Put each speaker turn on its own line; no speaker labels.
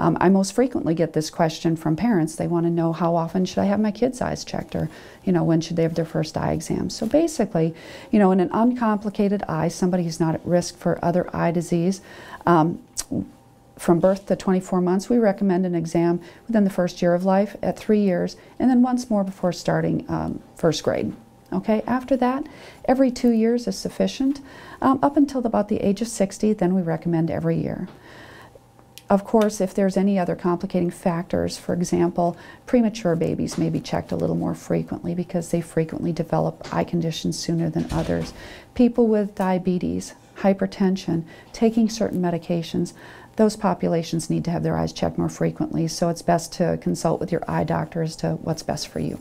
Um, I most frequently get this question from parents. They want to know how often should I have my kids' eyes checked or, you know, when should they have their first eye exam. So basically, you know, in an uncomplicated eye, somebody who's not at risk for other eye disease, um, from birth to 24 months, we recommend an exam within the first year of life at three years and then once more before starting um, first grade. Okay, after that, every two years is sufficient. Um, up until about the age of 60, then we recommend every year. Of course, if there's any other complicating factors, for example, premature babies may be checked a little more frequently because they frequently develop eye conditions sooner than others. People with diabetes, hypertension, taking certain medications, those populations need to have their eyes checked more frequently, so it's best to consult with your eye doctor as to what's best for you.